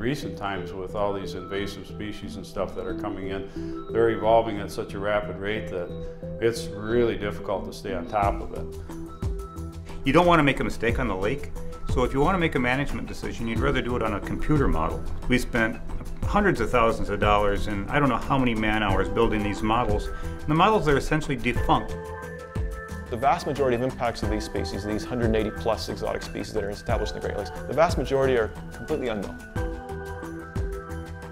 recent times with all these invasive species and stuff that are coming in. They're evolving at such a rapid rate that it's really difficult to stay on top of it. You don't want to make a mistake on the lake, so if you want to make a management decision, you'd rather do it on a computer model. We spent hundreds of thousands of dollars and I don't know how many man hours building these models. And the models are essentially defunct. The vast majority of impacts of these species, these 180 plus exotic species that are established in the Great Lakes, the vast majority are completely unknown.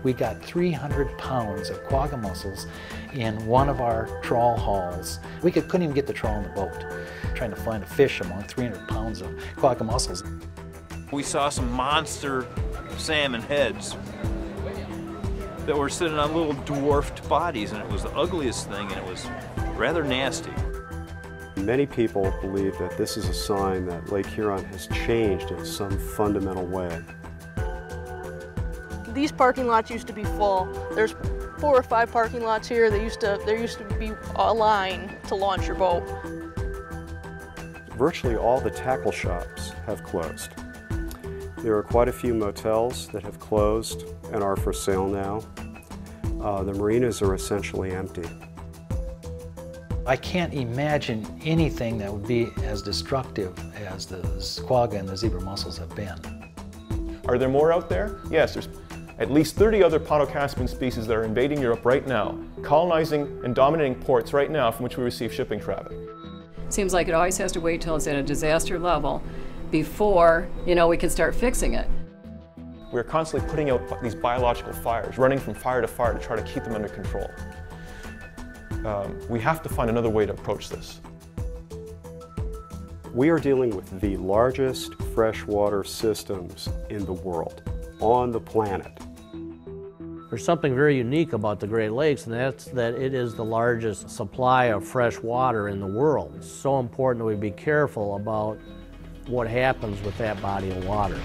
We got 300 pounds of quagga mussels in one of our trawl hauls. We could, couldn't even get the trawl in the boat, trying to find a fish among 300 pounds of quagga mussels. We saw some monster salmon heads that were sitting on little dwarfed bodies, and it was the ugliest thing, and it was rather nasty. Many people believe that this is a sign that Lake Huron has changed in some fundamental way. These parking lots used to be full. There's four or five parking lots here. They used to, there used to be a line to launch your boat. Virtually all the tackle shops have closed. There are quite a few motels that have closed and are for sale now. Uh, the marinas are essentially empty. I can't imagine anything that would be as destructive as the quagga and the zebra mussels have been. Are there more out there? Yes, there's at least 30 other Pontocaspian species that are invading Europe right now, colonizing and dominating ports right now from which we receive shipping traffic. Seems like it always has to wait till it's at a disaster level before, you know, we can start fixing it. We're constantly putting out these biological fires, running from fire to fire to try to keep them under control. Um, we have to find another way to approach this. We are dealing with the largest freshwater systems in the world, on the planet. There's something very unique about the Great Lakes, and that's that it is the largest supply of fresh water in the world. It's so important that we be careful about what happens with that body of water.